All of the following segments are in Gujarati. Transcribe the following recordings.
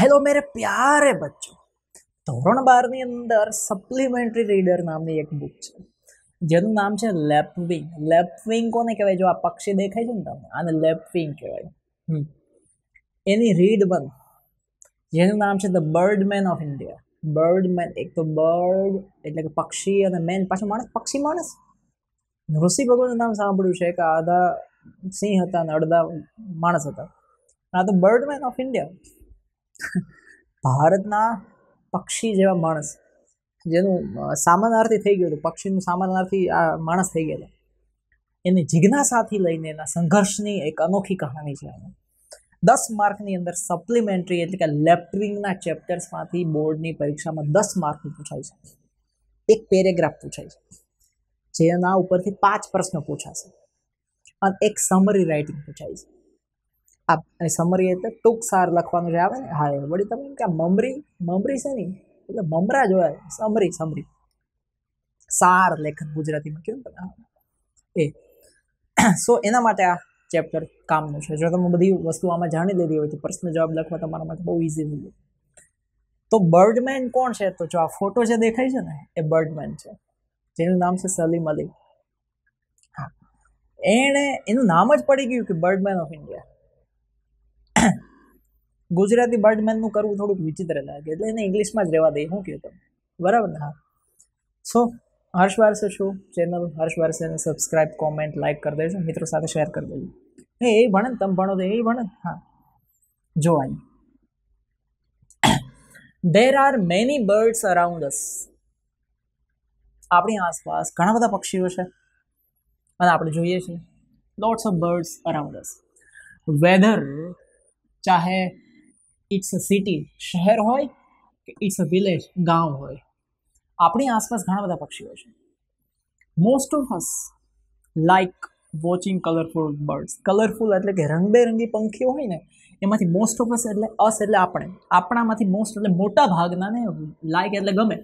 હેલો મેરે પ્યારે બચ્ચો. ધોરણ બારની અંદર સપ્લિમેન્ટરી રીડર નામની એક બુક છે. જેનું નામ છે લેપવિંગ લેપવિંગ કોને કહેવાય? જો આ પક્ષી દેખાય છે ને તમને, આને લેપવિંગ કહેવાય. એની રીડ બન. જેનું નામ છે the birdman of India birdman એક તો બર્ડ એટલે કે પક્ષી અને મેન પાછું માણસ, પક્ષી માણસ? ઋષિ ભગવાનનું નામ સાંભળ્યું છે કે આધા સિંહ હતા અને અડધા માણસ હતા. આ તો બર્ડમેન ઓફ ઇન્ડિયા ભારતના પક્ષી જેવા માણસ, જેનું સામાનાર્થી થઈ ગયું હતું. પક્ષીનું સામાનાર્થી આ માણસ થઈ ગયેલો. એની જિજ્ઞાસાથી લઈને એના સંઘર્ષની એક અનોખી કહાની છે દસ માર્કની અંદર સપ્લિમેન્ટરી એટલે કે લેફ્ટવિંગના ચેપ્ટર્સમાંથી બોર્ડની પરીક્ષામાં દસ માર્કનું પૂછાય છે. એક પેરેગ્રાફ પૂછાય છે. જેના ઉપરથી પાંચ પ્રશ્નો પૂછાશે. અને એક સમરી રાઇટિંગ પૂછાય છે. આ સમરી એટલે ટૂંક સાર લખવાનું જે આવે ને, હા, એ વળી તમે કે મમરી મમરી છે નહીં એટલે મમરા જોવાય સમરી સમરી સાર લેખન ગુજરાતીમાં કેવું એ. સો એના માટે આ ચેપ્ટર કામનું છે. જો તમે બધી વસ્તુ આમાં જાણી લીધી હોય તો પ્રશ્ન જવાબ લખવા તમારા માટે બહુ ઇઝી થઈ તો બર્ડમેન કોણ છે? તો જો આ ફોટો જે દેખાય છે ને, એ બર્ડમેન છે. જેનું નામ છે સલીમ અલી એણે, એનું નામ જ પડી ગયું કે બર્ડમેન ઓફ ઇન્ડિયા ગુજરાતી બર્ડમેનનું કરવું થોડુંક વિચિત્ર લાગે, એટલે એને ઇંગ્લિશમાં જ રહેવા દઈએ શું કહ્યું તમે? બરાબર ને? હા. સો હર્ષ વારસે છું, ચેનલ હર્ષ વારસેને સબસ્ક્રાઇબ કોમેન્ટ લાઇક કરી દેજો, મિત્રો સાથે શેર કરી દેજો. એ એ ભણે ને તમે ભણો તો એ ભણે હા. જો there are many birds around us આપણી આસપાસ ઘણા બધા પક્ષીઓ છે. અને આપણે જોઈએ છીએ lots of birds around us whether ચાહે ઇટ્સ અ સિટી શહેર હોય કે ઇટ્સ અ વિલેજ ગામ હોય. આપણી આસપાસ ઘણા બધા પક્ષીઓ છે. Most of us like watching colourful birds colourful એટલે કે રંગબેરંગી પંખીઓ હોય ને, એમાંથી મોસ્ટ ઓફ અસ એટલે અસ એટલે આપણે. આપણામાંથી મોસ્ટ એટલે મોટા ભાગના ને લાઈક એટલે ગમે.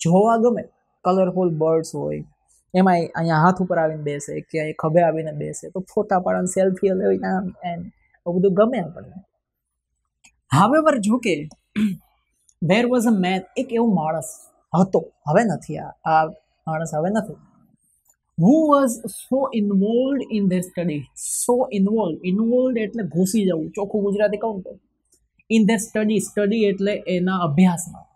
જોવા ગમે. કલરફુલ બર્ડ્સ હોય. એમાં અહીંયા હાથ ઉપર આવીને બેસે કે ખભે આવીને બેસે, તો ફોટા પાડવાની સેલ્ફી લેવી આમ એમ બધું ગમે આપણને. હાવેવર જો કે ધેર વોઝ અ મેન એક એવો માણસ હતો, હવે નથી આ આ માણસ હવે નથી. Who was so involve in their study so involve involve એટલે ઘૂસી જવું, ચોખ્ખું ગુજરાતી કહું તો. ઇન ધેર સ્ટડી સ્ટડી એટલે એના અભ્યાસમાં.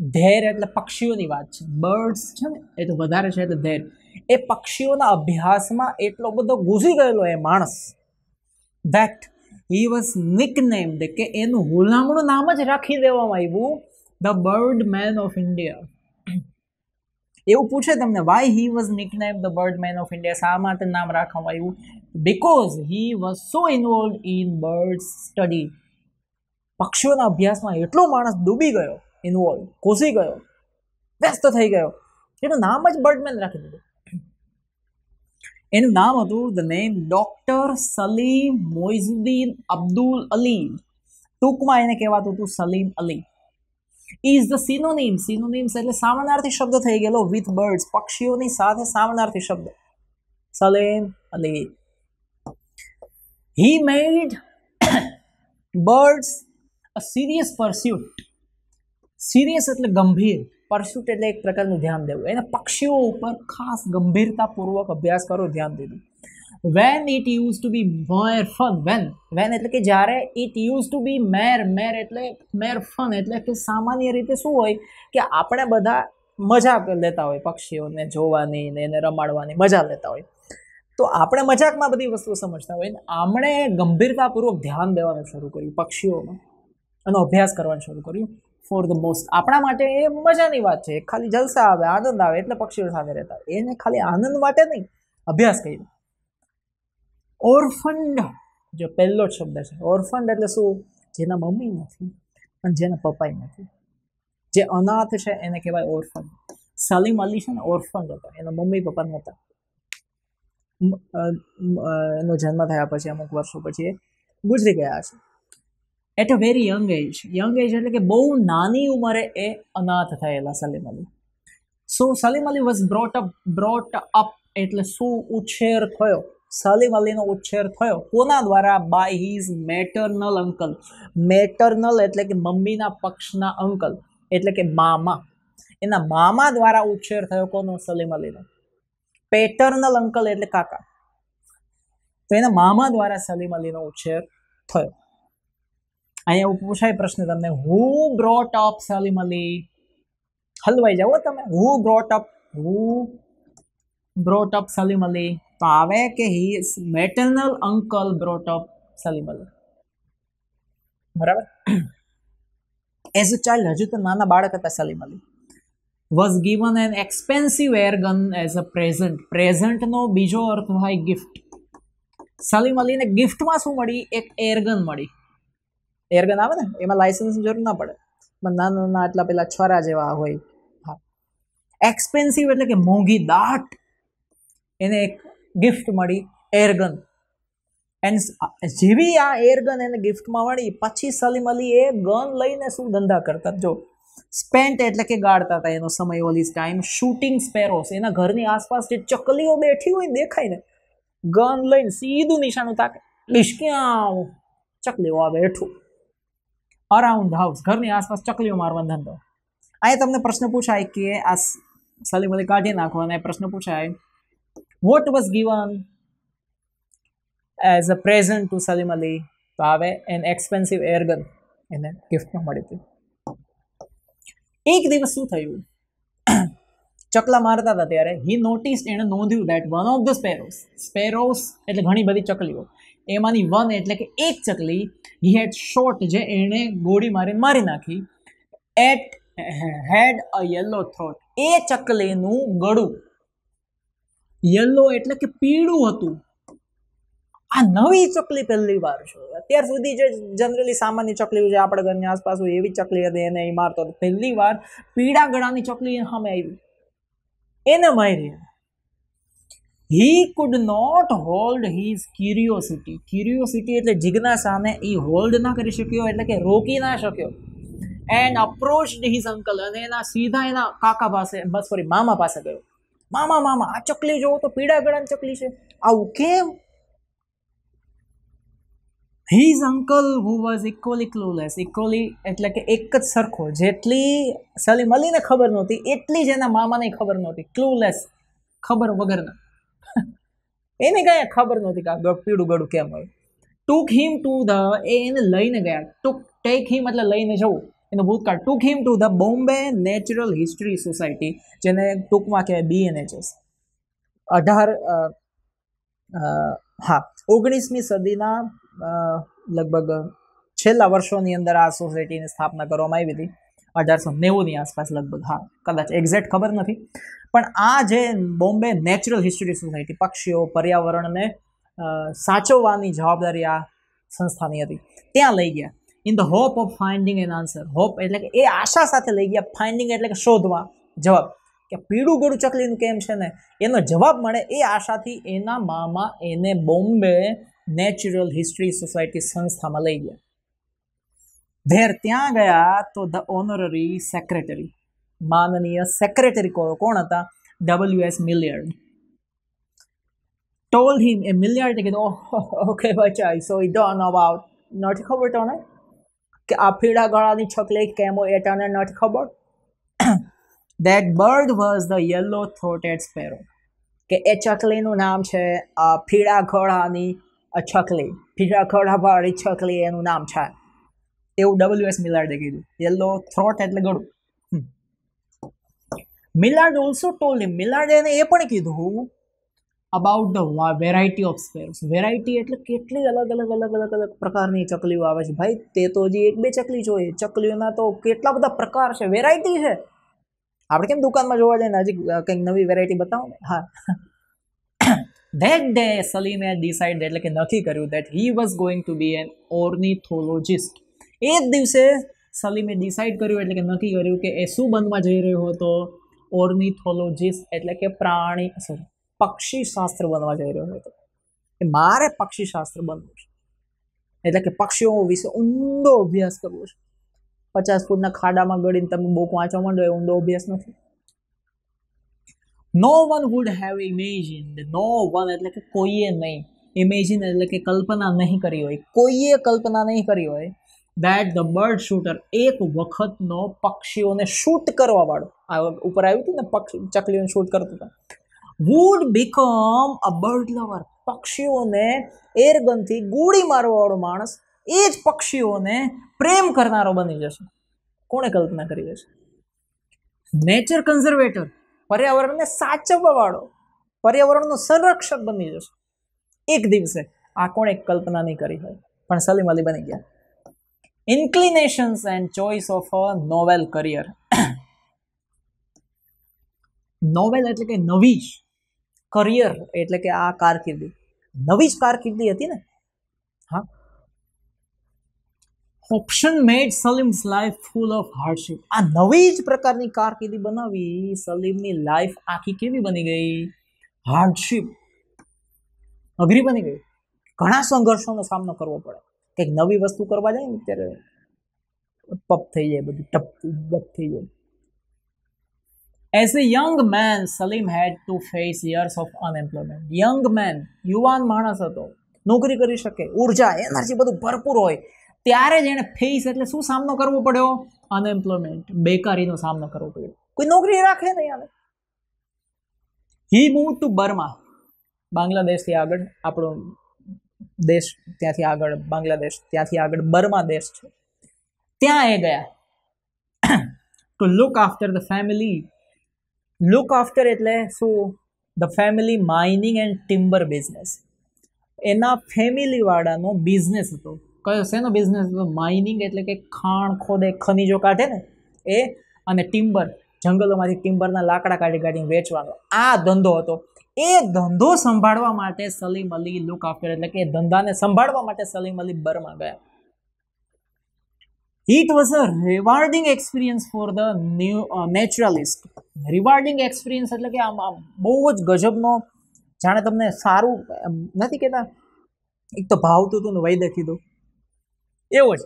ધેર એટલે પક્ષીઓની વાત છે. બર્ડ્સ છે ને, એ તો વધારે છે એટલે ધેર એ પક્ષીઓના અભ્યાસમાં એટલો બધો ઘૂસી ગયેલો એ માણસ. That he was nick named કે એનું હુલામણું નામ જ રાખી દેવામાં આવ્યું. The bird man of India એવું પૂછે તમને why he was nick name the bird man of India શા માટે નામ રાખવામાં આવ્યું? Because he was so involve in bird study પક્ષીઓના અભ્યાસમાં એટલો માણસ ડૂબી ગયો ઇન્વોલ્વ ઘૂસી ગયો, વ્યસ્ત થઈ ગયો. એનું નામ જ બર્ડમેન રાખી દીધું. એનું નામ હતું the name doctor Salim Moizuddin Abdul Ali ટૂંકમાં એને કહેવાતું હતું Salim Ali is the synonym synonyms એટલે સામાનાર્થી શબ્દ થઈ ગયેલો વિથ બર્ડ્સ પક્ષીઓની સાથે સામાનાર્થી શબ્દ. Salim Ali he made birds a serious pursuit serious એટલે ગંભીર. પરસ્યુટ એટલે એક પ્રકારનું ધ્યાન દેવું. એને પક્ષીઓ ઉપર ખાસ ગંભીરતાપૂર્વક અભ્યાસ કરો, ધ્યાન દીધું when it used to be mere fun when when એટલે કે જ્યારે it used to be mere mere એટલે મેર ફન એટલે કે સામાન્ય રીતે શું હોય કે આપણે બધા મજાક લેતા હોય પક્ષીઓને જોવાની ને એને રમાડવાની, મજા લેતા હોય. તો આપણે મજાકમાં બધી વસ્તુઓ સમજતા હોય ને આમણે ગંભીરતાપૂર્વક ધ્યાન દેવાનું શરૂ કર્યું પક્ષીઓમાં એનો અભ્યાસ કરવાનું શરૂ કર્યું. ફોર ધ મોસ્ટ આપણા માટે એ મજાની વાત છે. ખાલી જલસા આવે, આનંદ આવે, એટલે પક્ષીઓ સાથે રહેતા એને ખાલી આનંદ માટે નહીં, અભ્યાસ કર્યો. ઓરફંડ, જે પહેલો જ શબ્દ છે. ઓરફંડ એટલે શું? જેના મમ્મી નથી, અને જેના પપ્પાય નથી. જે અનાથ છે, એને કહેવાય ઓરફંડ. સલીમ અલી છે ને, ઓરફંડ હતા. એના મમ્મી પપ્પા નહોતા. એનો જન્મ થયા પછી, અમુક વર્ષો પછી એ ગુજરી ગયા છે at a very young age young age એટલે કે બહુ નાની ઉંમરે એ અનાથ થયેલા Salim Ali. So Salim Ali was brought up brought up એટલે શું ઉછેર થયો? સલીમ અલીનો ઉછેર થયો. કોના દ્વારા? By his maternal uncle maternal એટલે કે મમ્મીના પક્ષના અંકલ એટલે કે મામા. એના મામા દ્વારા ઉછેર થયો કોનો? સલીમ અલીનો. પેટર્નલ અંકલ એટલે કાકા. તો એના મામા દ્વારા સલીમ અલીનો ઉછેર થયો. અહીંયા પૂછાય પ્રશ્ન તમને who brought up Salim Ali હલવાઈ જાઓ તમે. Who brought up who brought up Salim Ali તો આવે કે he maternal uncle brought up Salim Ali બરાબર? એઝ અ ચાઇલ્ડ હજુ તો નાના બાળક હતા Salim Ali was given an expensive airgun as a present પ્રેઝન્ટનો બીજો અર્થ થાય ગિફ્ટ સલીમ અલીને ગિફ્ટમાં શું મળી? એક એરગન મળી. એરગન આવે ને, એમાં લાઇસન્સની જરૂર ના પડે. પણ નાના નાના આટલા પેલા છરા જેવા હોય. હા. એક્સપેન્સિવ એટલે કે મોંઘી દાટ. એને એક ગિફ્ટ મળી, એરગન. એન્ડ જેવી આ એરગન એને ગિફ્ટમાં મળી, પછી સલીમ અલી એ ગન લઈને શું ધંધા કરતા? જો સ્પેન્ટ એટલે કે ગાળતા હતા એનો સમય ઓલી ટાઈમ શૂટિંગ સ્પેરોસ એના ઘરની આસપાસ જે ચકલીઓ બેઠી હોય દેખાય ને ગન લઈને સીધું નિશાનું તાકે. ડિસ્ક્યાં ચકલીઓ આ હેઠું અરાઉન્ડ હાઉસ ઘરની આસપાસ ચકલીઓ મારવાનો ધંધો. અહીંયા તમને પ્રશ્ન પૂછાય કે આ સલીમ અલી કાઢી નાખો અને પ્રશ્ન પૂછાય what was given as a present to Salim Ali? તો આવે એન એક્સપેન્સિવ એરગન એને ગિફ્ટમાં મળી હતી. એક દિવસ શું થયું? ચકલા મારતા હતા ત્યારે હી નોટિસ એણે નોંધ્યું that one of the sparrows sparrows એટલે ઘણી બધી ચકલીઓ એમાંની વન એટલે કે એક ચકલી હી હેડ શોટ જે એણે ગોળી મારી મારી નાખી. At head a yellow throat એ ચકલીનું ગળું. યલો એટલે કે પીળું હતું. આ નવી ચકલી પહેલી વાર છે. અત્યાર સુધી જે જનરલી સામાન્ય ચકલીઓ જે આપણે ઘરની આસપાસ હોય એવી ચકલી હતી, એને એ મારતો પહેલી વાર પીળા ગળાની ચકલી સામે આવી. એને મારી. He could not hold his curiosity curiosity એટલે જિજ્ઞાસાને એ હોલ્ડ ના કરી શક્યો, એટલે કે રોકી ના શક્યો. એન્ડ અપ્રોચ હિઝ અંકલ અને એના સીધા એના કાકા પાસે, બસ સોરી મામા પાસે ગયો. મામા મામા, આ ચકલી જોવો તો પીડા ગળાની ચકલી છે. આવું કેમ? His uncle who was equally clueless equally એટલે કે એક જ સરખો, જેટલી સલીમ અલીને ખબર નહોતી, એટલી જ એના મામાને ખબર નહોતી. ક્લુલેસ ખબર વગરના. એને કાંઈ ખબર નહોતી કે આ પીળું ગળું કેમ હોય. ટુક હિમ ટુ ધ એ એને લઈને ગયા. ટુક ટેક હિમ એટલે લઈને જવું. એનો ભૂતકાળ. Took him to the Bombay natural history society, જેને ટૂંકમાં કહેવાય બીએનએચએસ અઢાર હા, ઓગણીસમી સદીના લગભગ છેલ્લા વર્ષોની અંદર આ સોસાયટીની સ્થાપના કરવામાં આવી હતી. અઢારસો નેવુંની આસપાસ લગભગ, હા, કદાચ એક્ઝેક્ટ ખબર નથી. પણ આ જે બોમ્બે નેચરલ હિસ્ટરી સોસાયટી, પક્ષીઓ, પર્યાવરણને સાચવવાની જવાબદારી આ સંસ્થાની હતી. ત્યાં લઈ ગયા. In the hope of finding an answer hope એટલે કે એ આશા સાથે લઈ ગયા. ફાઇન્ડિંગ એટલે કે શોધવા. જવાબ. કે પીળું ગળું ચકલીનું કેમ છે ને? એનો જવાબ મળે એ આશાથી એના મામા એને બોમ્બે નેચરલ હિસ્ટ્રી સોસાયટી સંસ્થામાં લઈ ગયા. ધેર ત્યાં ગયા તો ધ ઓનરરી સેક્રેટરી માનનીય સેક્રેટરી કોણ હતા? W S Millard told him એ મિલિયર્ડે કીધું ઓકે બચા સો ઈ ડોન્ટ અબાઉટ નથી ખબર તને? કે આ પીળા ગળાની છકલી કેમ હોય તને નથી ખબર? That bird was the yellow throated sparrow કે એ ચકલીનું નામ છે પીળા ગળાની છકલી. પીળા ગળાવાળી છકલી એનું નામ છે. એવું ડબલ્યુ એસ મિલાડે કીધું. યલો થ્રોટ એટલે ગળું. મિલાર્ડ ઓલ્સો ટોલ્ડ હિમ મિલાર્ડ એને એ પણ કીધું about the variety of sparrows variety એટલે કેટલી અલગ અલગ અલગ અલગ અલગ પ્રકારની ચકલીઓ આવે છે. ભાઈ, તે તો હજી એક બે ચકલી જોઈએ. ચકલીઓના તો કેટલા બધા પ્રકાર છે. વેરાયટી છે. આપણે કેમ દુકાનમાં જોવા જઈએ ને, હજી કંઈક નવી વેરાયટી બતાવો ને? હા. ધેટ ડે સલીમે ડિસાઇડ એટલે કે નક્કી કર્યું that he was going to be an ornithologist એ જ દિવસે સલીમે ડિસાઇડ કર્યું એટલે કે નક્કી કર્યું કે એ શું બનવા જઈ રહ્યો હતો? ઓર્નિથોલોજિસ્ટ એટલે કે પ્રાણી સોરી પક્ષી શાસ્ત્ર બનવા જઈ રહ્યો હતો. કે મારે પક્ષી શાસ્ત્ર બનવું છે. એટલે કે પક્ષીઓ વિશે ઊંડો અભ્યાસ કરવો છે. પચાસ ફૂટના ખાડામાં ગળીને તમે બુક વાંચવા માંડો એ ઊંડો અભ્યાસ નથી. No one would have imagine no one એટલે કે કોઈએ નહીં. ઇમેજિન એટલે કે કલ્પના નહીં કરી હોય. કોઈએ કલ્પના નહીં કરી હોય દેટ ધ બર્ડ શૂટર એક વખતનો પક્ષીઓને શૂટ કરવાવાળો. આ ઉપર આવ્યું હતું ને, પક્ષી, ચકલીઓને શૂટ કરતો હતો. Would become a bird lover પક્ષીઓને એરગનથી ગોળી મારવાવાળો માણસ એ જ પક્ષીઓને પ્રેમ કરનારો બની જશે. કોણે કલ્પના કરી હશે? નેચર કન્ઝર્વેટર પર્યાવરણને સાચવવાવાળો. પર્યાવરણનો સંરક્ષક બની જશે. એક દિવસે. આ કોણે કલ્પના નહીં કરી હોય. પણ સલીમ અલી બની ગયા. Inclinations and choice of a novel career novel એટલે કે નવી જ કરિયર એટલે કે આ કારકિર્દી. નવી જ કારકિર્દી હતી ને? હા. Option made Salim's life full of hardship આ નવી જ પ્રકારની કારકિર્દી બનાવી સલીમની લાઈફ આખી કેવી બની ગઈ? હાર્ડશિપ અઘરી બની ગઈ. ઘણા સંઘર્ષોનો સામનો કરવો પડે. કંઈક નવી વસ્તુ કરવા જાય ને ત્યારે પપ થઈ જાય, બધું ટપ બપ થઈ જાય. As a young man Salim had to face years of unemployment young man યુવાન માણસ હતો, નોકરી કરી શકે, ઊર્જા એનર્જી બધું ભરપૂર હોય. ત્યારે જ એણે ફેસ એટલે શું સામનો કરવો પડ્યો? અનએમ્પ્લોયમેન્ટ બેકારીનો સામનો કરવો પડ્યો. કોઈ નોકરી રાખે નહીં આને. હી મૂવ ટુ બર્મા બાંગ્લાદેશથી આગળ, આપણો દેશ ત્યાંથી આગળ, બાંગ્લાદેશ ત્યાંથી આગળ, બર્મા દેશ છે. ત્યાં એ ગયા. To look after the family look after એટલે શું? The family mining and timber business એના ફેમિલીવાળાનો બિઝનેસ હતો. કયો, શેનો બિઝનેસ હતો? માઇનિંગ એટલે કે ખાણ, ખોદે, ખનીજો કાઢે ને? એ અને ટિમ્બર જંગલોમાંથી ટિમ્બરના લાકડા કાઢી કાઢીને વેચવાનો. આ ધંધો હતો. એ ધંધો સંભાળવા માટે સલીમ અલી લુક આફ્ટર એટલે કે ધંધાને સંભાળવા માટે સલીમ અલી બર્મા ગયા. It was a rewarding experience for the new naturalist rewarding experience એટલે કે આમ બહુ જ ગજબનો, જાણે તમને સારું નથી કહેતા. એક તો ભાવતું હતું ને વૈદ્ય કીધું. એવો જ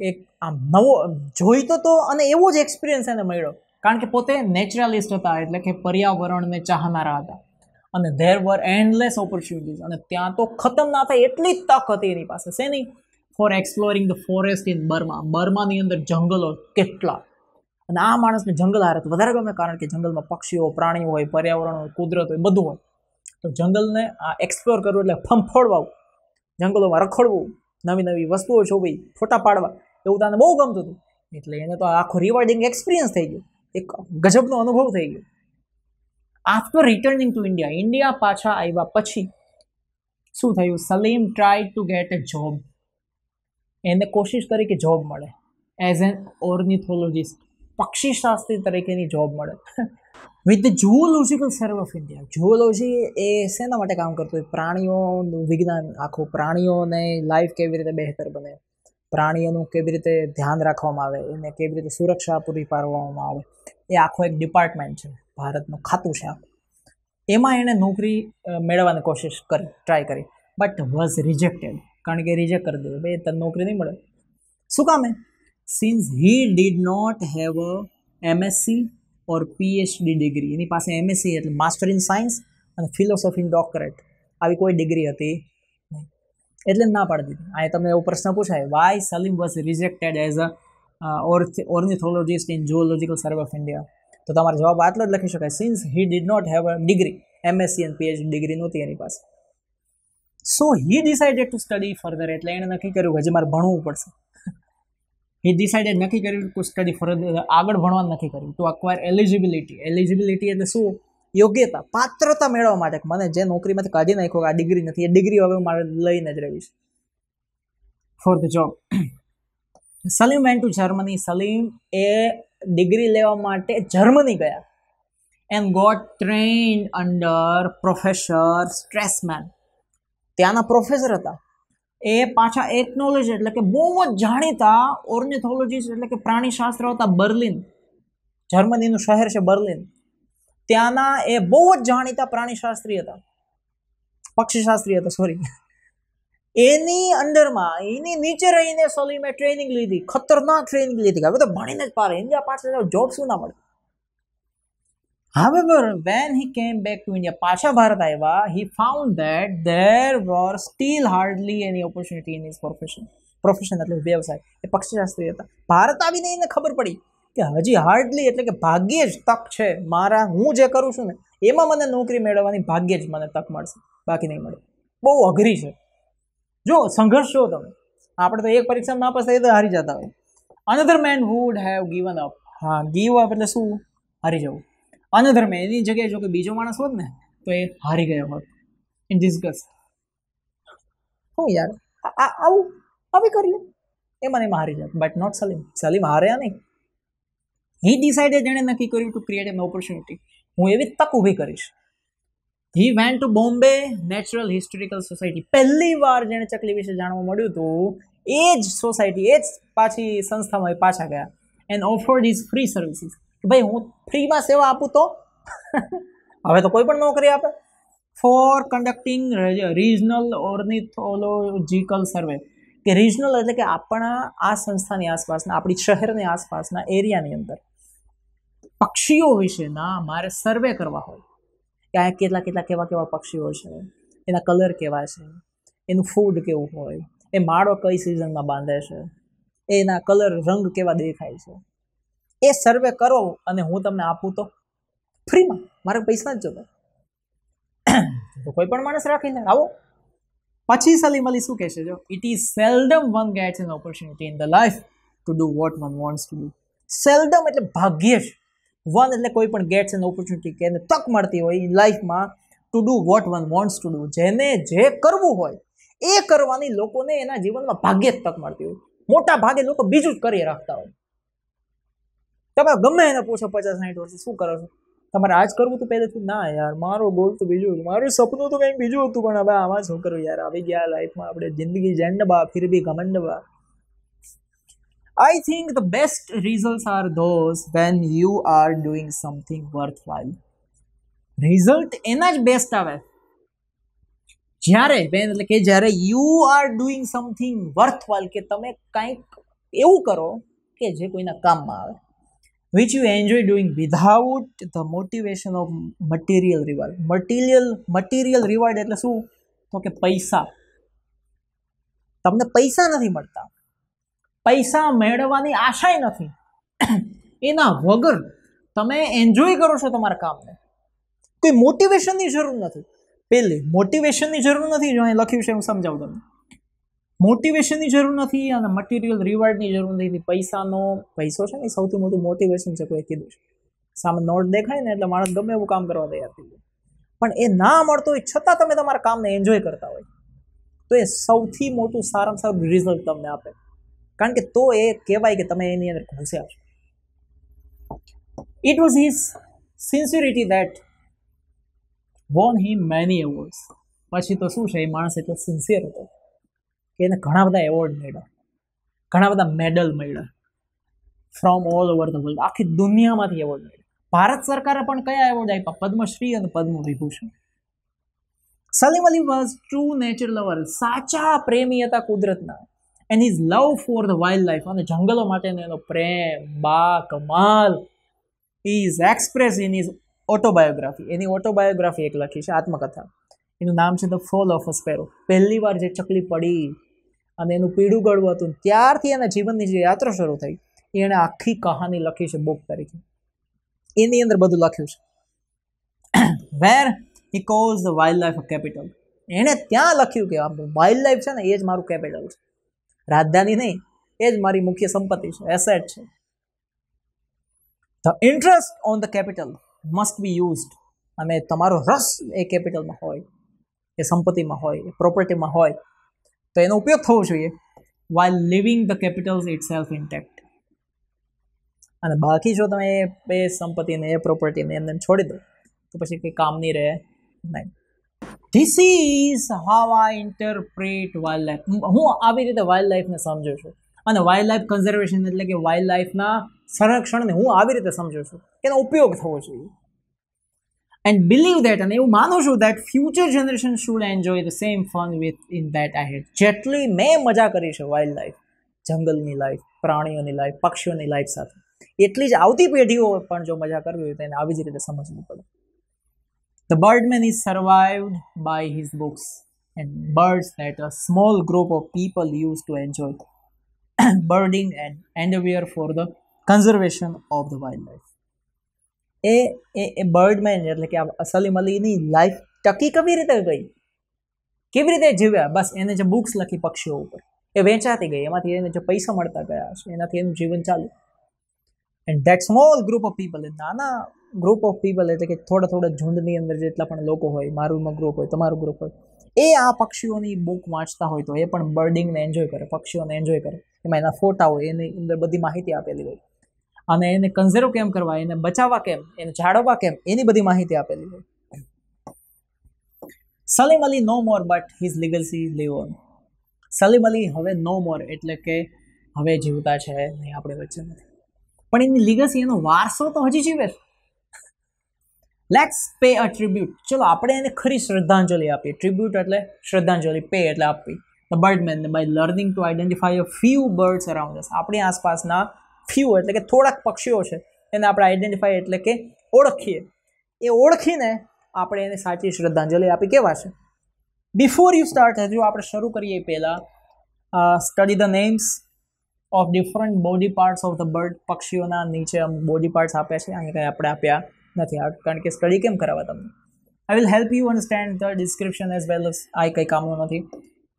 એક આમ નવો જોઈતો તો અને એવો જ એક્સપિરિયન્સ એને મળ્યો. કારણ કે પોતે નેચરલિસ્ટ હતા એટલે કે પર્યાવરણને ચાહનારા હતા. અને ધેર વર એન્ડલેસ ઓપોર્ચ્યુનિટીઝ અને ત્યાં તો ખતમ ના થાય એટલી તક હતી એની પાસે. શેની for exploring the forest in Burma બર્માની અંદર જંગલો કેટલા? અને આ માણસને જંગલ હારે તો વધારે ગમે, કારણ કે જંગલમાં પક્ષીઓ, પ્રાણીઓ હોય, પર્યાવરણ હોય, કુદરત હોય, બધું હોય. તો જંગલને આ એક્સપ્લોર કરવું એટલે ફંફોડવાવું જંગલોમાં રખડવું. નવી નવી વસ્તુઓ જોવી ફોટા પાડવા. એવું તને બહુ ગમતું હતું. એટલે એને તો આખો રિવાર્ડિંગ એક્સપિરિયન્સ થઈ ગયો. એક ગજબનો અનુભવ થઈ ગયો. After returning to India India પાછા આવ્યા પછી શું થયું? Salim try to get a job એને કોશિશ કરી કે જોબ મળે. એઝ એન ઓર્નિથોલોજિસ્ટ પક્ષીશાસ્ત્રી તરીકેની જોબ મળે. With the zoological survey of India zoology એ શેના માટે કામ કરતું હોય? પ્રાણીઓનું વિજ્ઞાન, આખું પ્રાણીઓને લાઈફ કેવી રીતે બહેતર બને? પ્રાણીઓનું કેવી રીતે ધ્યાન રાખવામાં આવે? એને કેવી રીતે સુરક્ષા પૂરી પાડવામાં આવે? એ આખો એક ડિપાર્ટમેન્ટ છે, ભારતનું ખાતું છે આખું. એમાં એણે નોકરી મેળવવાની કોશિશ કરી ટ્રાય કરી બટ વોઝ રિજેક્ટેડ કારણ કે રિજેક્ટ કરી દીધું. ભાઈ, તને નોકરી નહીં મળે. શું કામે since he did not have a MSc or PhD degree એની પાસે એમએસસી એટલે માસ્ટર ઇન સાયન્સ અને ફિલોસોફી ઇન ડોક્ટરેટ આવી કોઈ ડિગ્રી હતી નહીં. એટલે ના પાડી દીધી. અહીંયા તમને એવો પ્રશ્ન પૂછાય why Salim was rejected as a ornithologist in zoological survey of India તો તમારો જવાબ આટલો જ લખી શકાય. Since he did not have a degree MSc and PhD degree નહોતી એની પાસે. So he decided to study further એટલે એણે નક્કી કર્યું કે હજી મારે ભણવું પડશે. હી ડિસાઇડેડ નક્કી કર્યું કે સ્ટડી ફર્ધર આગળ ભણવાનું નક્કી કર્યું. ટુ અક્વાયર એલિજિબિલિટી એલિજિબિલિટી એટલે શું? યોગ્યતા. પાત્રતા મેળવવા માટે. મને જે નોકરીમાંથી કાઢી નાખ્યો આ ડિગ્રી નથી, એ ડિગ્રી હવે મારે લઈને જ રહેવી છે for the job Salim went to Germany. Salim A degree લેવા માટે જર્મની ગયા. And got trained under professor Stresemann. ત્યાંના પ્રોફેસર હતા. એ પાછા એકનોલેજ એટલે કે બહુ જ જાણીતા ઓર્નિથોલોજીસ્ટ એટલે કે પ્રાણીશાસ્ત્ર હતા બર્લિન. જર્મનીનું શહેર છે બર્લિન. ત્યાંના એ બહુ જ જાણીતા પ્રાણીશાસ્ત્રી હતા. પક્ષીશાસ્ત્રી હતા સોરી એની અંદરમાં એની નીચે રહીને સલીમે ટ્રેનિંગ લીધી ખતરનાક ટ્રેનિંગ લીધી. હવે તો ભણીને જ પાર ઇન્ડિયા પાછળ જોબ શું ના મળે? However, when he came back to India, પાછા ભારત આવ્યા, he found that there were still hardly any opportunity in his profession. Profession એટલે વ્યવસાય. એ પક્ષીશાસ્ત્રી હતા. ભારત આવીને એને ખબર પડી કે હજી હાર્ડલી એટલે કે ભાગ્યે જ તક છે. મારા હું જે કરું છું ને એમાં મને નોકરી મેળવવાની ભાગ્યે જ મને તક મળશે. બાકી નહીં મળે. બહુ અઘરી છે. જો સંઘર્ષ જો તમે, આપણે તો એક પરીક્ષામાં નાપાસ થઈએ તો હારી જતા હોય. Another man would have given up હા ગીવ અપ એટલે શું? હારી જવું. અનધર મેન એની જગ્યાએ જો કે બીજો માણસ હોત ને, તો એ હારી ગયો હોત. ઇન ડિસ્કસ શું યાર આવું, આવી કરી એમાં એ મને હારી જાય બટ નોટ સલીમ સલીમ હાર્યા નહીં. હી ડિસાઇડેડ જેણે નક્કી કર્યું ટુ ક્રિએટ એન ઓપોર્ચ્યુનિટી હું એવી તક ઊભી કરીશ. He went to Bombay natural historical society પહેલી વાર જેણે ચકલી વિશે જાણવા મળ્યું હતું, એ જ સોસાયટી એ જ પાછી સંસ્થામાં પાછા ગયા and offered his free services ભાઈ, હું ફ્રીમાં સેવા આપું તો? હવે તો કોઈ પણ નોકરી આપે. For conducting regional ornithological survey કે રિજનલ એટલે કે આપણા આ સંસ્થાની આસપાસના, આપણી શહેરની આસપાસના એરિયાની અંદર. પક્ષીઓ વિશેના મારે સર્વે કરવા હોય. કે કેટલા કેટલા કેવા કેવા પક્ષીઓ છે, એના કલર કેવા છે, એનું ફૂડ કેવું હોય, એ માળો કઈ સિઝનમાં બાંધે છે, એના કલર રંગ કેવા દેખાય છે, એ સર્વે કરો અને હું તમને આપું તો ફ્રીમાં મારે પૈસા જ જોતા. તો કોઈ પણ માણસ રાખી લે, આવો. પછી સલીમ અલી શું કહે છે જો it is seldom one gets an opportunity in the life to do what one wants to do seldom એટલે ભાગ્યે જ. વન એટલે કોઈ પણ ગેટ્સ એન ઓપોર્ચ્યુનિટી કે એને તક મળતી હોય ઇન લાઈફમાં to do what one wants to do જેને જે કરવું હોય, એ કરવાની લોકોને એના જીવનમાં ભાગ્યે જ તક મળતી હોય. મોટા ભાગે લોકો બીજું જ કરી રાખતા હોય. તમે ગમે એને પૂછો પચાસ સાઠ વર્ષે શું કરો છો? તમારે આજ કરવું તો પહેલેથી ના યાર, મારો ગોલ તો બીજું મારું સપનું તો કંઈક બીજું હતું, પણ હવે આમાં શું કરું યાર? આવી ગયા લાઈફમાં આપણે જિંદગી જેન્ડબા ફિર બી ઘમંડબા. I think the best result are those when you are doing worthwhile result એના જ બેસ્ટ આવે. જ્યારે વેન એટલે કે જ્યારે you are doing something worthwhile કે તમે કંઈક એવું કરો કે જે કોઈના કામમાં આવે which you enjoy doing without the motivation of material reward material material reward એટલે શું? તો કે પૈસા. તમને પૈસા નથી મળતા. પૈસા મેળવવાની આશાય નથી. એના વગર તમે એન્જોય કરો છો તમારા કામને. કોઈ મોટિવેશનની જરૂર નથી. પહેલી મોટિવેશનની જરૂર નથી, જો અહીં લખ્યું છે હું સમજાવું તમને. મોટિવેશનની જરૂર નથી અને મટીરિયલ રિવાર્ડની જરૂર નથી. પૈસાનો, પૈસો છે ને સૌથી મોટું મોટિવેશન છે, કોઈ કીધું છે. સામે નોટ દેખાય ને એટલે માણસ ગમે એવું કામ કરવા તૈયાર થઈ જાય. પણ એ ના મળતો હોય છતાં તમે તમારા કામને એન્જોય કરતા હોય. તો એ સૌથી મોટું સારામાં સારું રિઝલ્ટ તમને આપે. કારણ કે તો એ કહેવાય કે તમે એની અંદર ઘૂસ્યા છો. It was his sincerity that won he many awards પછી તો શું છે, એ માણસ એટલો સિન્સિયર હતો કે એને ઘણા બધા એવોર્ડ મળ્યા. ઘણા બધા મેડલ મળ્યા. From all over the world આખી દુનિયામાંથી એવોર્ડ મળ્યા. ભારત સરકારે પણ કયા એવોર્ડ આપ્યા? પદ્મશ્રી અને Padma Vibhushan Salim Ali was true nature lover સાચા પ્રેમી હતા કુદરતના. And his love for the wild life અને જંગલો માટેનો એનો પ્રેમ બા કમાલ is express in his autobiography any autobiography એક લખી છે આત્મકથા એનું નામ છે the fall of a sparrow પહેલી વાર જે ચકલી પડી અને એનું પીડું ગળવું હતું ત્યારથી એના જીવનની જે યાત્રા શરૂ થઈ એણે આખી કહાની લખી છે બુક તરીકે એની અંદર બધું લખ્યું છે where he calls the wild life capital એણે ત્યાં લખ્યું કે વાઇલ્ડ લાઈફ છે ને એ જ મારું કેપિટલ છે રાજધાની નહીં, એ જ મારી મુખ્ય સંપત્તિ છે એસેટ છે. The interest on the capital must be used અને તમારો રસ એ કેપિટલમાં હોય, એ સંપત્તિમાં હોય, એ પ્રોપર્ટીમાં હોય, તો એનો ઉપયોગ થવો જોઈએ while leaving the capitals itself intact અને બાકી જો તમે એ સંપત્તિને, એ પ્રોપર્ટીને એમને છોડી દો, તો પછી કંઈ કામ નહીં રહે, નહીં. This is how I interpret wild life હું આવી રીતે વાઇલ્ડ લાઈફને સમજું છું. અને વાઇલ્ડ લાઈફ કન્ઝર્વેશન એટલે કે વાઇલ્ડ લાઈફના સંરક્ષણને હું આવી રીતે સમજું છું. એનો ઉપયોગ થવો જોઈએ. એન્ડ બિલીવ દેટ અને એવું માનું છું that future generation should enjoy the same fun with in that I had જેટલી મેં મજા કરી છે વાઇલ્ડ લાઈફ જંગલની લાઈફ પ્રાણીઓની લાઈફ પક્ષીઓની લાઈફ સાથે. એટલી જ આવતી પેઢીઓ પણ જો મજા કરવી હોય તો એને આવી જ રીતે સમજવું પડે. The birdman is survived by his books and birds that a small group of people used to enjoy birding and endeavor for the conservation of the wildlife. એ એ બર્ડમેન એટલે કે સલીમ અલીની લાઈફ ટકી કેવી રીતે ગઈ? કેવી રીતે જીવ્યા? બસ એને જે બુક્સ લખી પક્ષીઓ ઉપર. એ વેચાતી ગઈ. એમાંથી એને જે પૈસા મળતા ગયા છે. એનાથી એનું જીવન ચાલ્યું. And that small group of people નાના ગ્રુપ ઓફ પીપલ એટલે કે થોડા થોડા ઝુંડની અંદર જેટલા પણ લોકો હોય મારું ગ્રુપ હોય, તમારું ગ્રુપ હોય, એ આ પક્ષીઓની બુક વાંચતા હોય તો એ પણ બર્ડિંગને એન્જોય કરે, પક્ષીઓને એન્જોય કરે. એમાં એના ફોટા હોય, એની અંદર બધી માહિતી આપેલી હોય. અને એને કન્ઝર્વ કેમ કરવા, એને બચાવવા કેમ, એને જાળવવા કેમ, એની બધી માહિતી આપેલી હોય. Salim Ali no more but his legacy live on Salim Ali હવે નો મોર એટલે કે હવે જીવતા છે, નહીં, આપણે વચ્ચે નથી. પણ એની લીગસી એનો વારસો તો હજી જીવે છે. લેટ્સ પે અ ટ્રિબ્યુટ ચલો, આપણે એને ખરી શ્રદ્ધાંજલિ આપીએ. ટ્રિબ્યુટ એટલે શ્રદ્ધાંજલિ પે એટલે આપવી. The birdman by learning to identify a few birds around us આપણી આસપાસના ફ્યુ એટલે કે થોડાક પક્ષીઓ છે, એને આપણે આઈડેન્ટિફાઈ એટલે કે ઓળખીએ. એ ઓળખીને આપણે એને સાચી શ્રદ્ધાંજલિ આપી કેવા છે? બિફોર યુ સ્ટાર્ટ હજુ આપણે શરૂ કરીએ પહેલાં study the names of different body parts of the bird પક્ષીઓના નીચે અમુક બોડી પાર્ટ્સ આપ્યા છે અહીંયા કંઈ આપણે આપ્યા નથી આ કારણ કે સ્ટડી કેમ કરાવવા તમને? I will help you understand the description as well as આ કંઈ કામનું નથી.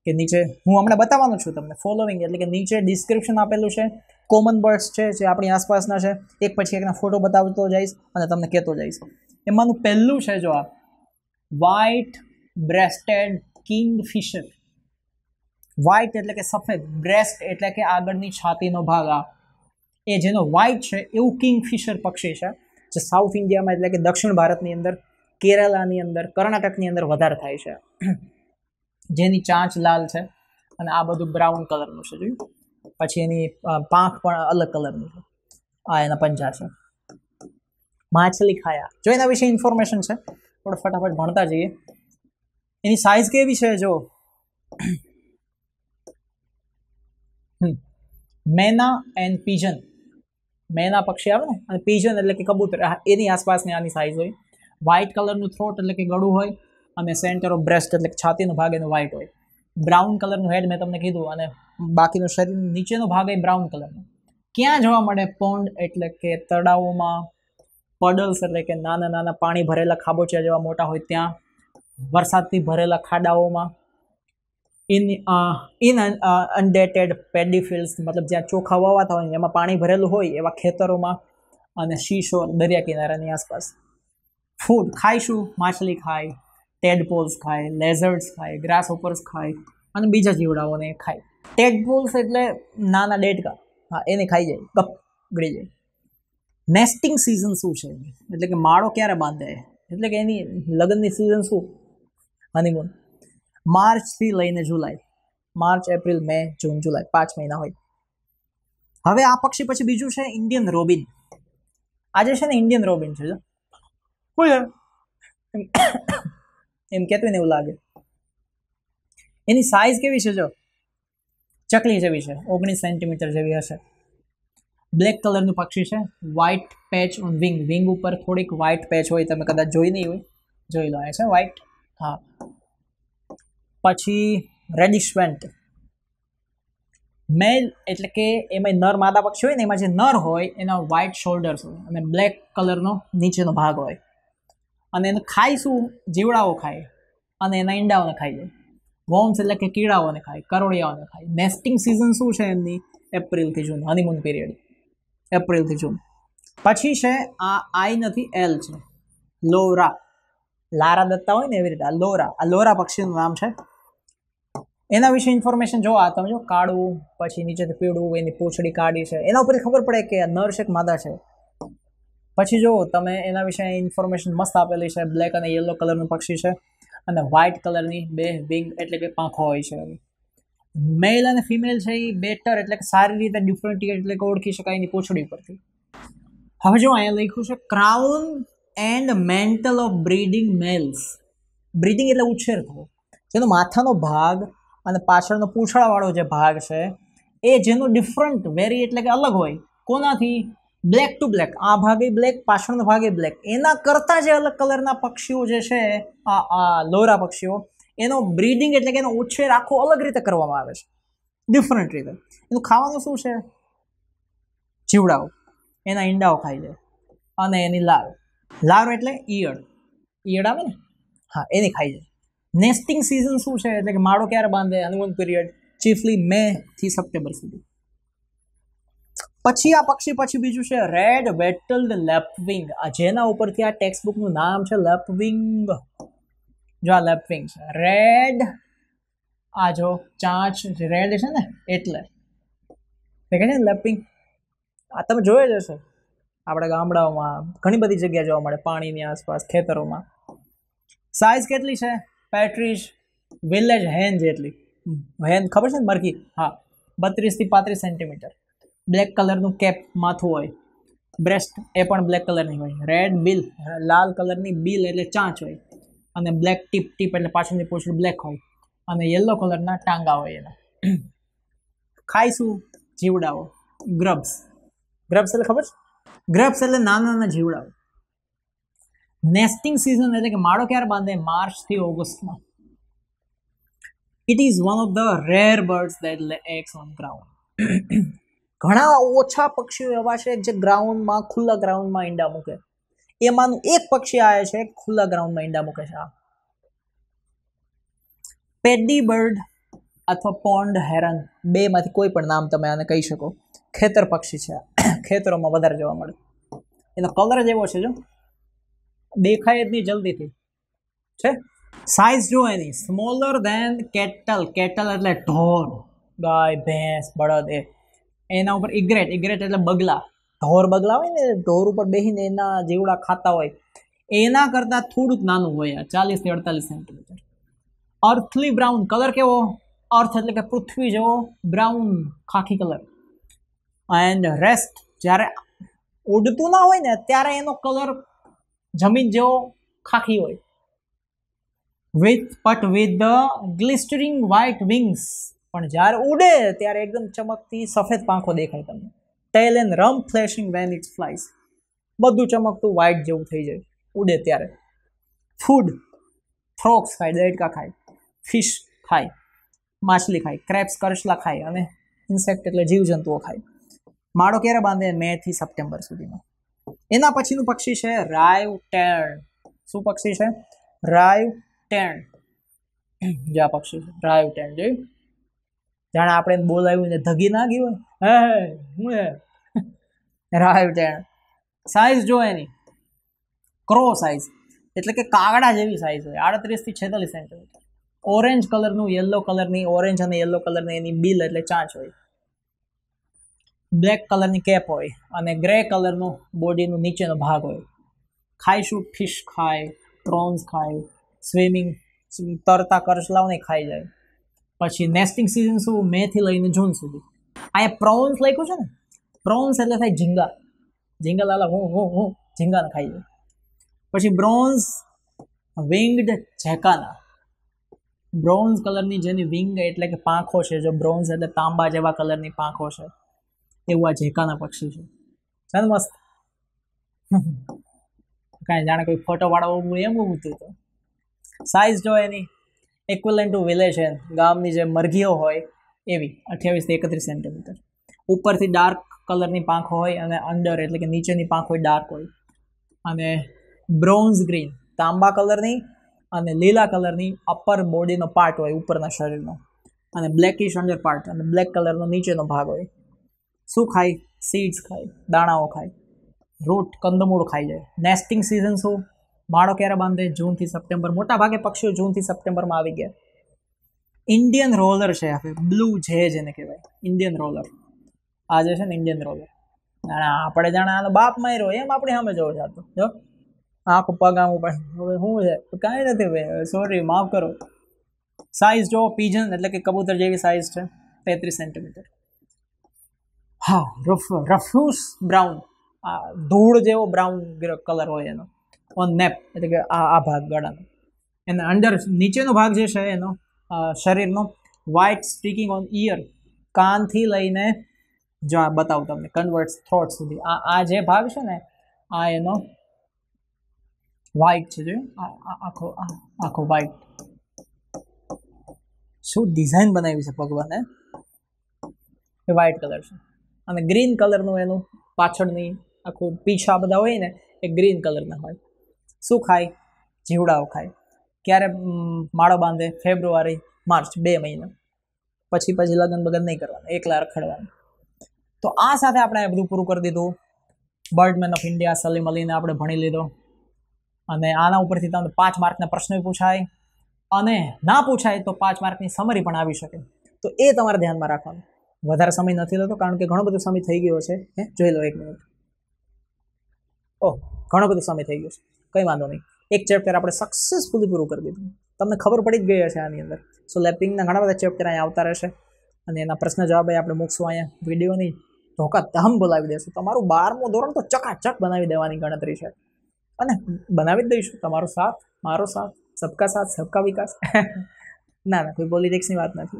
કે નીચે હું હમણાં બતાવવાનું છું તમને. ફોલોવિંગ એટલે કે નીચે ડિસ્ક્રિપ્શન આપેલું છે. કોમન બર્ડ્સ છે જે આપણી આસપાસના છે. એક પછી એકના ફોટો બતાવતો જઈશ અને તમને કહેતો જઈશ. એમાંનું પહેલું છે જો આ. White breasted kingfisher white એટલે કે સફેદ. બ્રેસ્ટ એટલે કે આગળની છાતીનો ભાગ આ. એ જેનો વ્હાઇટ છે, એવું કિંગ ફિશર પક્ષી છે. જે સાઉથ ઇન્ડિયામાં એટલે કે દક્ષિણ ભારતની અંદર, કેરાલાની અંદર, કર્ણાટકની અંદર વધારે થાય છે. જેની ચાંચ લાલ છે અને આ બધું બ્રાઉન કલરનું છે, જોયું? પછી એની પાંખ પણ અલગ કલરની છે. આ એના પંજા છે. માછલી ખાયા. જો એના વિશે ઇન્ફોર્મેશન છે, થોડું ફટાફટ ભણતા જઈએ. એની સાઇઝ કેવી છે, જો? મેના એન્ડ પીજન. મેના પક્ષી આવે ને, અને પીજન એટલે કે કબૂતર એની આસપાસની આની સાઇઝ હોય. વ્હાઇટ કલરનું થ્રોટ એટલે કે ગળું હોય, અને સેન્ટર ઓફ બ્રેસ્ટ એટલે કે છાતીનો ભાગ એનો વ્હાઇટ હોય. બ્રાઉન કલરનું હેડ મેં તમને કીધું, અને બાકીનો શરીર નીચેનો ભાગ એ બ્રાઉન કલરનો ક્યાં જોવા મળે પોન્ડ એટલે કે તળાવોમાં પડલ્સ એટલે કે નાના નાના પાણી ભરેલા ખાબોચિયા જેવા મોટા હોય ત્યાં, વરસાદથી ભરેલા ખાડાઓમાં ઇન ઇન અનડેટેડ પેડી મતલબ જ્યાં ચોખા વાવાતા હોય એમાં પાણી ભરેલું હોય એવા ખેતરોમાં અને શીશોર દરિયા કિનારાની આસપાસ. ફૂડ ખાઈશું, માછલી ખાય ટેડપોલ્સ ખાય લેઝર્ડ્સ ખાય ગ્રાસ હોપર્સ ખાય અને બીજા જીવડાઓને ખાય. ટેડપોલ્સ એટલે નાના ડેટકા હા, એને ખાઈ જાય કપ ગળી જાય. નેસ્ટિંગ સિઝન શું છે? એટલે કે માળો ક્યારે બાંધે? એટલે કે એની લગ્નની સિઝન શું? હનીમૂન માર્ચથી લઈને July. March April May June July પાંચ મહિના હોય. હવે આ પક્ષી પછી બીજું છે ઇન્ડિયન રોબિન. આજે છે ને ઇન્ડિયન રોબિન છે એમ? કહેતું ને એવું લાગે. એની સાઇઝ કેવી છે જો? ચકલી જેવી છે ઓગણીસ સેન્ટીમીટર જેવી હશે. બ્લેક કલરનું પક્ષી છે white patch on wing wing ઉપર થોડીક વ્હાઇટ પેચ હોય તમે કદાચ જોઈ નહીં હોય. જોઈ લો છે વ્હાઇટ હા. પછી રેડિશવેન્ટ મેલ એટલે કે એમાં નર માદા પક્ષી હોય ને, એમાં જે નર હોય, એના વ્હાઇટ શોલ્ડર્સ હોય, અને બ્લેક કલરનો નીચેનો ભાગ હોય. અને એને ખાય શું? જીવડાઓ ખાય. અને એના ઈંડાઓને ખાઈ જાય વોમ્સ એટલે કે કીડાઓને ખાય, કરોળિયાઓને ખાય. નેસ્ટિંગ સિઝન શું છે એમની? એપ્રિલથી જૂન હનીમૂન પીરિયડ એપ્રિલથી જૂન. પછી છે આ આઈ નથી એલ છે. લોરા લારા દત્તા હોય ને એવી રીતે. આ લોરા. આ લોરા પક્ષીનું નામ છે. એના વિશે ઇન્ફોર્મેશન જો આ તમે જો કાળું, પછી નીચેથી પીળું, એની પૂંછડી કાઢી છે. એના ઉપરથી ખબર પડે કે નર છે કે માદા છે. પછી જો તમે એના વિશે ઇન્ફોર્મેશન મસ્ત આપેલી છે. બ્લેક અને યલો કલરનું પક્ષી છે અને વ્હાઇટ કલરની બે વિંગ એટલે કે પાંખો હોય છે. મેલ અને ફિમેલ છે એ બેટર એટલે કે સારી રીતે ડિફરન્ટ એટલે કે ઓળખી શકાય એની પૂંછડી પરથી હવે જો અહીંયા લખ્યું છે crown and mantle of breeding males breeding એટલે ઉછેર થવો. જેનો માથાનો ભાગ અને પાછળનો પૂંછડાવાળો જે ભાગ છે, એ જેનો ડિફરન્ટ વેરી એટલે કે અલગ હોય. કોનાથી? બ્લેક ટુ બ્લેક આ ભાગે બ્લેક પાછળનો ભાગે બ્લેક એના કરતાં જે અલગ કલરના પક્ષીઓ જે છે, આ આ લોરા પક્ષીઓ, એનો બ્રીડિંગ એટલે કે એનો ઉછેર આખો અલગ રીતે કરવામાં આવે છે. ડિફરન્ટ રીતે. એનું ખાવાનું શું છે? જીવડાઓ. એના ઈંડાઓ ખાઈ જાય અને એની લાર લાર એટલે ઈયળ. ઈયળ આવે ને? હા, એની ખાઈ જાય. નેસ્ટિંગ સિઝન શું છે? એટલે કે માળો ક્યારે બાંધે? હનીમૂન પીરિયડ ચીફલી મે થી સપ્ટેમ્બર સુધી. પછી આ પક્ષી, પછી બીજું છે રેડ વેટલડ લેપવિંગ આ જેના ઉપરથી આ ટેક્સ્ટ બુકનું નામ છે લેપવિંગ જો આ લેપવિંગ છે. રેડ આ જો ચાંચ રેડ છે ને, એટલે. કે છે ને લેપિંગ આ તમે જોયે જ હશે. આપણા ગામડાઓમાં ઘણી બધી જગ્યા જોવા મળે, પાણીની આસપાસ, ખેતરોમાં. સાઇઝ કેટલી છે? પેટ્રીસ વિલેજ હેન જેટલી. હેન ખબર છે ને મરકી હા. બત્રીસથી પાંત્રીસ સેન્ટીમીટર બ્લેક કલરનું કેપ માથું હોય. બ્રેસ્ટ એ પણ બ્લેક કલરની હોય. રેડ બિલ લાલ કલરની બિલ એટલે ચાંચ હોય. અને બ્લેક ટીપ ટીપ એટલે પાછળની પૂછડી બ્લેક હોય. અને યલો કલરના ટાંગા હોય એના. ખાઈશું જીવડાઓ. ગ્રબ્સ ગ્રબ્સ એટલે ખબર છે? ગ્રબ્સ એટલે નાના નાના જીવડાઓ. નેસ્ટિંગ સિઝન એટલે કે માળો ક્યારે બાંધે? માર્ચથી ઓગસ્ટમાં. It is one of the rare birds that lay eggs on ground ઘણા ઓછા પક્ષીઓ એવા છે જે ગ્રાઉન્ડમાં ખુલ્લા ગ્રાઉન્ડમાં ઈંડા મૂકે. એમાંનું એક પક્ષી આવે છે, ખુલ્લા ગ્રાઉન્ડમાં ઈંડા મૂકે છે આ. પેડી બર્ડ અથવા પોન્ડ હેરન બેમાંથી કોઈ પણ નામ તમે આને કહી શકો. ખેતર પક્ષી છે ખેતરોમાં વધારે જોવા મળે. એનો કલર જ એવો છે જો. દેખાય જ નહીં જલ્દીથી. છે? સાઇઝ જો એની. સ્મોલર ધેન કેટલ કેટલ એટલે ઢોર. ગાય, ભેંસ, બળદ એ. એના ઉપર ઇગ્રેટ ઇગ્રેટ એટલે બગલા. ઢોર બગલા હોય ને, ઢોર ઉપર બેસીને એના જેવડા ખાતા હોય. એના કરતાં થોડુંક નાનું હોય ચાલીસથી અડતાલીસ સેન્ટીમીટર અર્થલી બ્રાઉન કલર કેવો? અર્થ એટલે કે પૃથ્વી જેવો. બ્રાઉન ખાખી કલર એન્ડ રેસ્ટ જ્યારે ઉડતું ના હોય ને, ત્યારે એનો કલર જમીન જેવો ખાખી હોય. With but with the glistening white wings પણ જ્યારે ઉડે, ત્યારે એકદમ ચમકતી સફેદ પાંખો દેખાય તમને. Tail and rump flashing when it's flies બધું ચમકતું વ્હાઇટ જેવું થઈ જાય. ઉડે ત્યારે. ફૂડ ફ્રોક્સ ખાય દેડકા ખાય. ફિશ ખાય. માછલી ખાય. ક્રેપ્સ કરશલા ખાય. અને ઇન્સેક્ટ એટલે જીવજંતુઓ ખાય. માળો ક્યારે બાંધે? મે થી સપ્ટેમ્બર સુધીમાં. એના પછીનું પક્ષી છે રાઈવ ટેણ. શું પક્ષી છે? રાઈવ ટેણ. જે આ પક્ષી છે રાઈવ ટેણ, જોયું? જાણે આપણે બોલાવ્યું ને ધગી ના ગયું હોય? હે, હું રાયવ ટેણ. સાઈઝ જો એની. ક્રો સાઈઝ એટલે કે કાગડા જેવી સાઈઝ હોય. આડત્રીસથી છેતાલીસ સેન્ટીમીટર ઓરેન્જ કલરનું યલો કલરની ઓરેન્જ અને યલો કલરની એની બિલ એટલે ચાંચ હોય. બ્લેક કલરની કેપ હોય અને ગ્રે કલરનો બોડીનો નીચેનો ભાગ હોય. ખાઈશું ફિશ ખાય પ્રોન્સ ખાય સ્વિમિંગ તરતા કરચલાઓને ખાઈ જાય. પછી નેસ્ટિંગ સિઝન શું? મેથી લઈને જૂન સુધી. અહીંયા પ્રોન્સ લખ્યું છે ને? પ્રોન્સ એટલે થાય ઝીંગા. ઝીંગા લાલા, હું હું હું ઝીંગાને ખાઈ જાય. પછી બ્રોન્ઝ વિંગડ ઝેકાના. બ્રોન્ઝ કલરની જેની વિંગ એટલે કે પાંખો છે, જો બ્રોન્ઝ એટલે તાંબા જેવા કલરની પાંખો છે. એવું આ ઝેકાના પક્ષી છે. ચાલ મસ્ત. કાંઈ જાણે કોઈ ફોટો પાડવો એમ ઊભું તો. સાઇઝ જો એની ઇક્વલન ટુ વિલેજ છે. ગામની જે મરઘીઓ હોય એવી અઠ્યાવીસથી એકત્રીસ સેન્ટીમીટર ઉપરથી ડાર્ક કલરની પાંખ હોય અને અંડર એટલે કે નીચેની પાંખ હોય ડાર્ક હોય. અને બ્રોન્ઝ ગ્રીન તાંબા કલરની અને લીલા કલરની અપર બોડીનો પાર્ટ હોય ઉપરના શરીરનો. અને બ્લેકિશ અંડર પાર્ટ અને બ્લેક કલરનો નીચેનો ભાગ હોય. શું ખાય? સીડ્સ ખાય, દાણાઓ ખાય. રૂટ કંદમૂળ ખાઈ જાય. નેસ્ટિંગ સિઝન શું? માળો ક્યારે બાંધે? જૂનથી સપ્ટેમ્બર. મોટા ભાગે પક્ષીઓ જૂનથી સપ્ટેમ્બરમાં આવી ગયા. ઇન્ડિયન રોલર છે આપણે બ્લુ જે જેને કહેવાય. ઇન્ડિયન રોલર આ જે છે ને ઇન્ડિયન રોલર અને આપણે જાણે આનો બાપ માર્યો, એમ આપણે સામે જોવો જાતો. જો, આંખ પગ આમ ઉપર. હવે શું છે? કાંઈ નથી ભાઈ. સોરી માફ કરો. સાઇઝ જો પીજન એટલે કે કબૂતર જેવી સાઇઝ છે. તેત્રીસ સેન્ટીમીટર હા રફ રફ્યુસ બ્રાઉન આ ધૂળ જેવો બ્રાઉન કલર હોય એનો. ઓન નેપ એટલે કે આ આ ભાગ ગળાનો. એના અંડર નીચેનો ભાગ જે છે એનો શરીરનો વ્હાઇટ સ્ટીકિંગ ઓન ઇયર કાનથી લઈને જો આ બતાવું તમને કન્વર્ટ થ્રોટ સુધી. આ આ જે ભાગ છે ને, આ એનો વ્હાઇટ છે, જોયું? આખો આખો વ્હાઇટ શું ડિઝાઇન બનાવી છે ભગવાને? એ વ્હાઇટ કલર છે. અને ગ્રીન કલરનું એનું પાછળની આખું પીછા બધા હોય ને, એ ગ્રીન કલરના હોય. શું ખાય? જીવડાઓ ખાય. ક્યારે માળો બાંધે? ફેબ્રુઆરી, માર્ચ, બે મહિના. પછી પછી લગ્ન બગન નહીં કરવાનું. એકલા રખડવાનું. તો આ સાથે આપણે આ બધું પૂરું કરી દીધું. બર્ડમેન ઓફ ઇન્ડિયા સલીમ અલીને આપણે ભણી લીધો. અને આના ઉપરથી તમને પાંચ માર્કના પ્રશ્નો પૂછાય. અને ના પૂછાય તો પાંચ માર્કની સમરી પણ આવી શકે. તો એ તમારે ધ્યાનમાં રાખવાનું. વધારે સમય નથી લેતો કારણ કે ઘણો બધો સમય થઈ ગયો છે. હે, જોઈ લો એક મિનિટ ઓહ, ઘણો બધો સમય થઈ ગયો છે. કંઈ વાંધો નહીં. એક ચેપ્ટર આપણે સક્સેસફુલી પૂરું કરી દીધું. તમને ખબર પડી જ ગઈ હશે આની અંદર. સો લેપિંગના ઘણા બધા ચેપ્ટર અહીંયા આવતા રહેશે. અને એના પ્રશ્ન જવાબ આપણે મૂકશું અહીંયા. વિડીયોની ધોકા ધામ બોલાવી દેશું. તમારું બારમું ધોરણ તો ચકાચક બનાવી દેવાની ગણતરી છે. અને બનાવી જ દઈશું. તમારો સાથ, મારો સાથ, સબકા સાથ, સબકા વિકાસ. ના ના, કોઈ પોલિટિક્સની વાત નથી.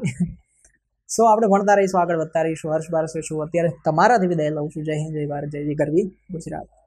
સો આપણે ભણતા રહીશું, આગળ વધતા રહીશું, હર્ષ બારસે રહીશું અત્યારે તમારાથી વિદાય લઉં છું. જય હિન્દ, જય ભારત, જય જય ગરવી, ગુજરાત.